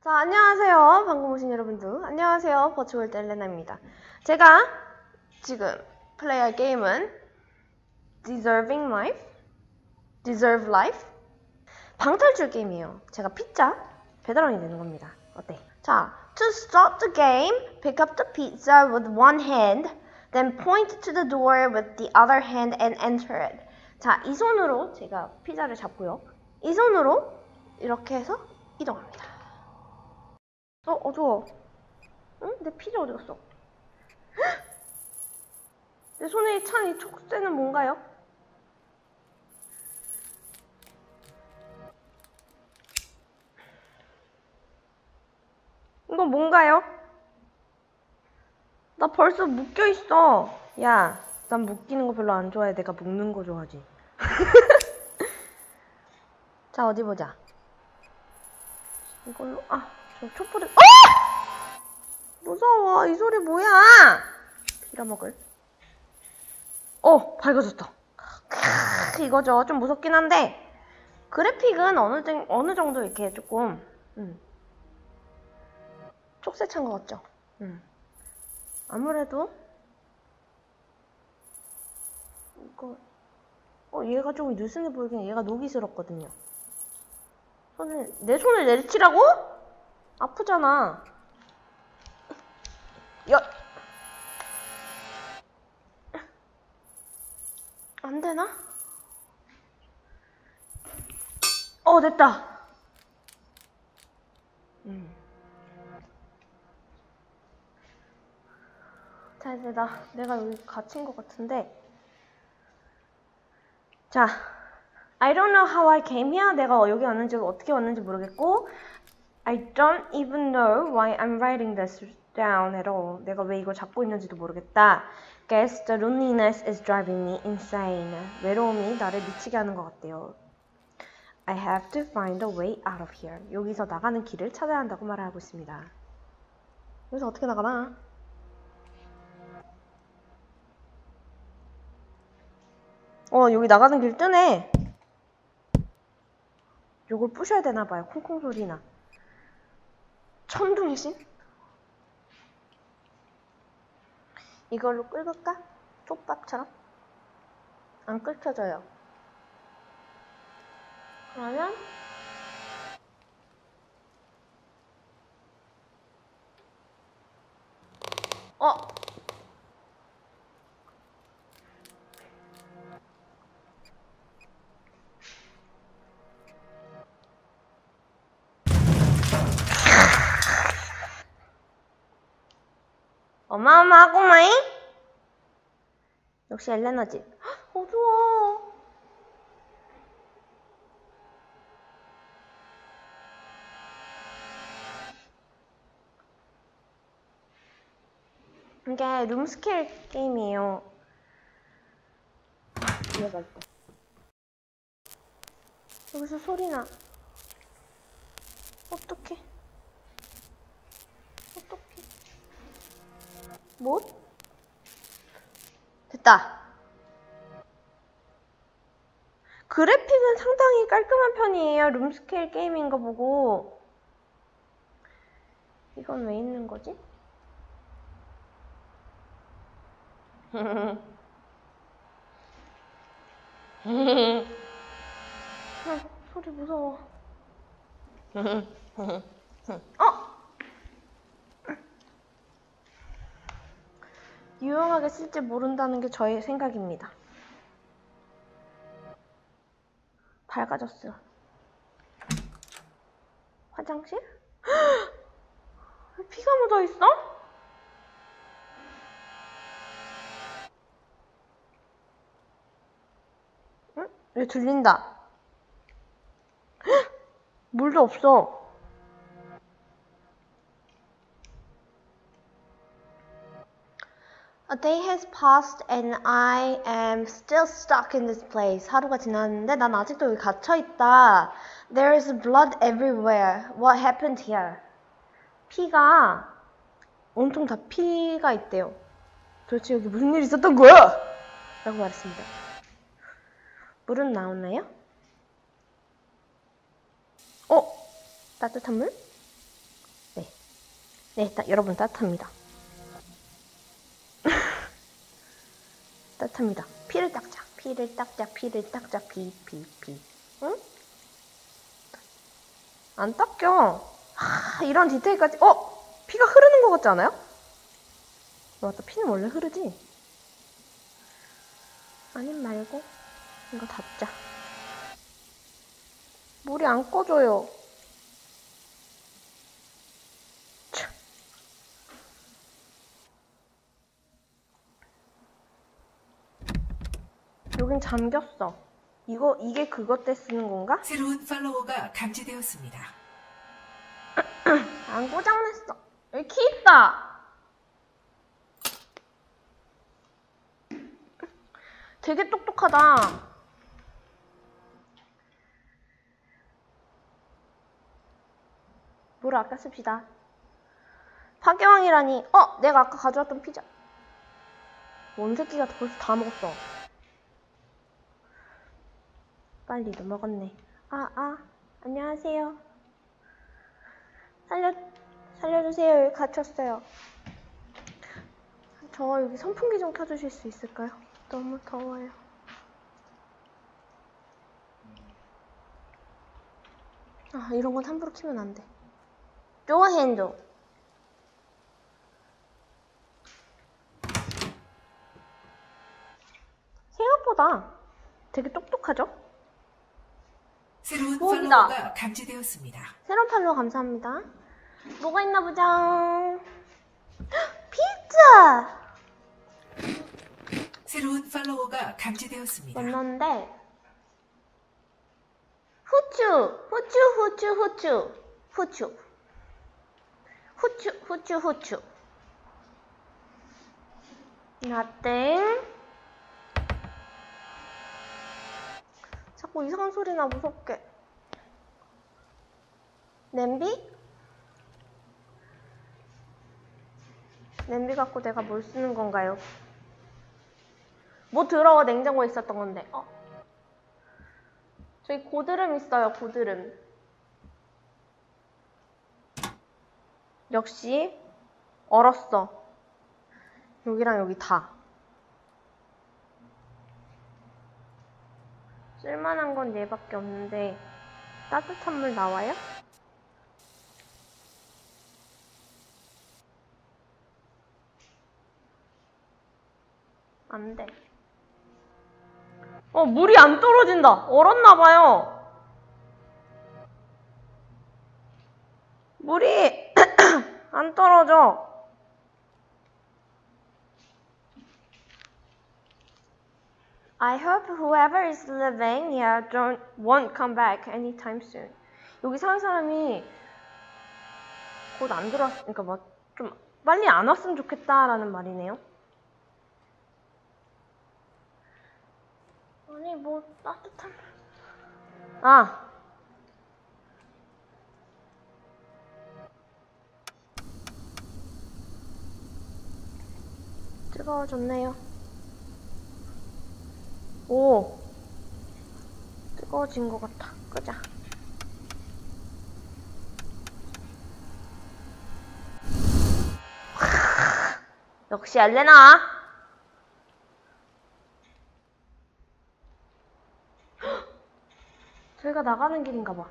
자, 안녕하세요. 방금 오신 여러분들. 안녕하세요. 버추얼 델레나입니다. 제가 지금 플레이할 게임은 Deserving Life? Deserve Life? 방탈출 게임이에요. 제가 피자 배달원이 되는 겁니다. 어때? 자, to start the game, pick up the pizza with one hand, then point to the door with the other hand and enter it. 자, 이 손으로 제가 피자를 잡고요. 이 손으로 이렇게 해서 이동합니다. 어, 어두워. 응? 내 피자 어디 갔어? 헉! 내 손에 찬 이 촉새는 뭔가요? 이건 뭔가요? 나 벌써 묶여 있어. 야, 난 묶이는 거 별로 안 좋아해. 내가 묶는 거 좋아하지. 자, 어디 보자. 이걸로, 아, 저 촛불이, 어! 무서워. 이 소리 뭐야? 빌어먹을. 어, 밝아졌다. 크으, 이거죠. 좀 무섭긴 한데, 그래픽은 어느, 정- 어느 정도 이렇게 조금, 음, 촉새 찬 것 같죠? 음. 아무래도, 이거, 어, 얘가 조금 느슨해 보이긴 해. 얘가 녹이스럽거든요. 손을, 내 손을 내리치라고? 아프잖아. 야! 안 되나? 어, 됐다. 음. 자, 이제 나, 내가 여기 갇힌 것 같은데. 자, I don't know how I came here. 내가 여기 왔는지 어떻게 왔는지 모르겠고, I don't even know why I'm writing this down at all. 내가 왜 이걸 잡고 있는지도 모르겠다. Guess the loneliness is driving me insane. 외로움이 나를 미치게 하는 것 같대요. I have to find a way out of here. 여기서 나가는 길을 찾아야 한다고 말하고 있습니다. 여기서 어떻게 나가나? 어, 여기 나가는 길 뜨네. 요걸 부셔야 되나 봐요. 콩콩 소리나. 천둥신? 이걸로 끓일까? 족밥처럼? 안 끓여져요. 그러면 어? 어마어마하구마잉? 역시 엘레나지. 헉, 어두워. 이게 룸스케일 게임이에요. 이어갈 때. 여기서 소리 나. 어떡해. 어떡해. 뭐? 됐다. 그래픽은 상당히 깔끔한 편이에요. 룸스케일 게임인 거 보고. 이건 왜 있는 거지? 아, 소리 무서워. 어? 유용하게 쓸지 모른다는 게 저의 생각입니다. 밝아졌어. 화장실? 왜 피가 묻어 있어? 응? 왜 들린다? 물도 없어. A day has passed and I am still stuck in this place. 하루가 지났는데 난 아직도 여기 갇혀 있다. There is blood everywhere. What happened here? 피가 온통 다 피가 있대요. 도대체 여기 무슨 일이 있었던 거야? 라고 말했습니다. 물은 나오나요? 어? 따뜻한 물? 네, 따, 여러분 따뜻합니다. 따뜻합니다. 피를 닦자. 피를 닦자. 피를 닦자. 피, 피, 피. 응? 안 닦여. 하, 이런 디테일까지. 어? 피가 흐르는 것 같지 않아요? 맞다. 피는 원래 흐르지? 아님 말고 이거 닫자. 물이 안 꺼져요. 여긴 잠겼어. 이거 이게 그것 때 쓰는 건가? 새로운 팔로워가 감지되었습니다. 안 고장냈어. 여기 키 있다. 되게 똑똑하다. 물을 아까 씁시다. 파괴왕이라니. 어, 내가 아까 가져왔던 피자. 뭔 새끼가 벌써 다 먹었어. 빨리도 먹었네. 아, 아, 안녕하세요. 살려, 살려주세요. 여기 갇혔어요. 저 여기 선풍기 좀 켜주실 수 있을까요? 너무 더워요. 아, 이런 건 함부로 키면 안 돼. 요 핸드. 생각보다 되게 똑똑하죠? 새로운 부엌이다. 팔로워가 감지되었습니다. 새로운 팔로우 감사합니다. 뭐가 있나 보자. 피자! 새로운 팔로워가 감지되었습니다. 만났는데 후추, 후추, 후추, 후추, 후추, 후추, 후추, 후추. 나땡. 자꾸 이상한 소리나 무섭게. 냄비? 냄비 갖고 내가 뭘 쓰는 건가요? 뭐 더러워 냉장고에 있었던 건데. 어. 저기 고드름 있어요. 고드름. 역시 얼었어. 여기랑 여기 다. 쓸만한 건 얘밖에 없는데 따뜻한 물 나와요? 안 돼. 어, 물이 안 떨어진다. 얼었나봐요. 물이 안 떨어져. I hope whoever is living here don't won't come back anytime soon. 여기 사는 사람이 곧 안 들어왔, 그러니까 막 좀 빨리 안 왔으면 좋겠다라는 말이네요. 아니 뭐 따뜻한 아 뜨거워졌네요 오 뜨거워진 것 같아 끄자 역시 알레나 저희가 나가는 길인가 봐.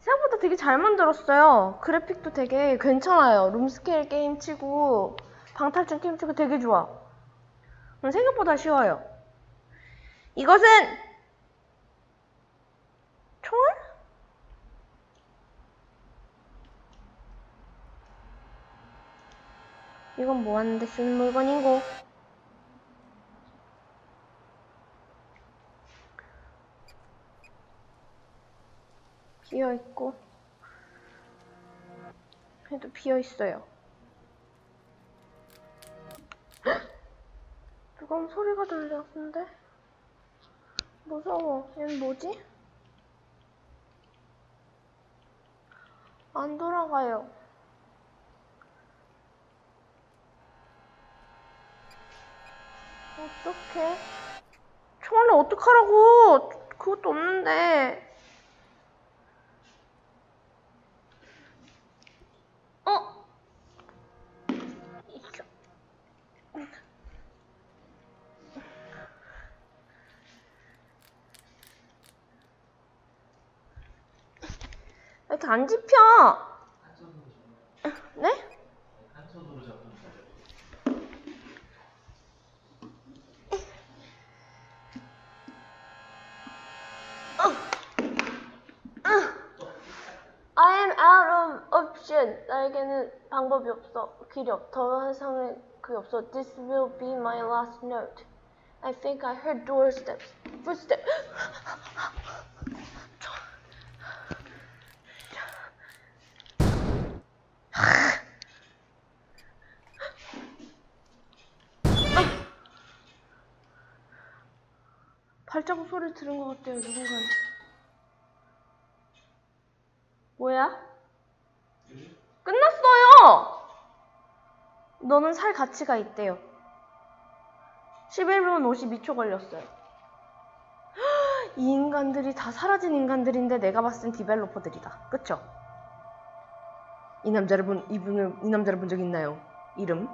생각보다 되게 잘 만들었어요. 그래픽도 되게 괜찮아요. 룸스케일 게임 치고 방탈출 게임 치고 되게 좋아. 음, 생각보다 쉬워요. 이것은 총알? 이건 뭐 하는데 쓰는 물건인고? 비어 있고 얘도 비어 있어요. 뜨거운 소리가 들렸는데 무서워. 얘는 뭐지? 안 돌아가요. 어떡해? 총알로 어떡하라고? 그것도 없는데. 이렇게 안 집혀. 네? I am out of option. 나에게는 방법이 없어. 길이 없. 더 이상의 그게 없어. This will be my last note. I think I heard doorsteps. Footsteps. 발자국 소리 들은 것 같아요, 누군가. 뭐야? 끝났어요! 너는 살 가치가 있대요. 11분 52초 걸렸어요. 이 인간들이 다 사라진 인간들인데 내가 봤을 땐 디벨로퍼들이다. 그쵸? 이 남자를 본, 이분을, 이 남자를 본 적 있나요? 이름?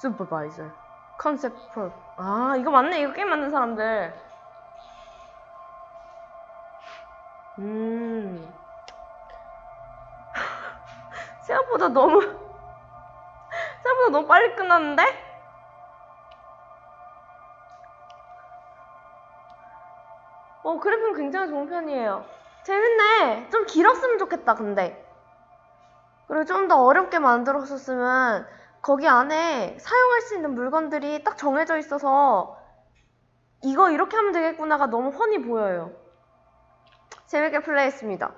슈퍼바이저. 컨셉 프로. 아, 이거 맞네. 이거 게임 만든 사람들. 음. 생각보다 너무, 생각보다 너무 빨리 끝났는데? 어, 그래픽은 굉장히 좋은 편이에요. 재밌네. 좀 길었으면 좋겠다, 근데. 그리고 좀 더 어렵게 만들었었으면 거기 안에 사용할 수 있는 물건들이 딱 정해져 있어서 이거 이렇게 하면 되겠구나가 너무 훤히 보여요. 재밌게 플레이했습니다.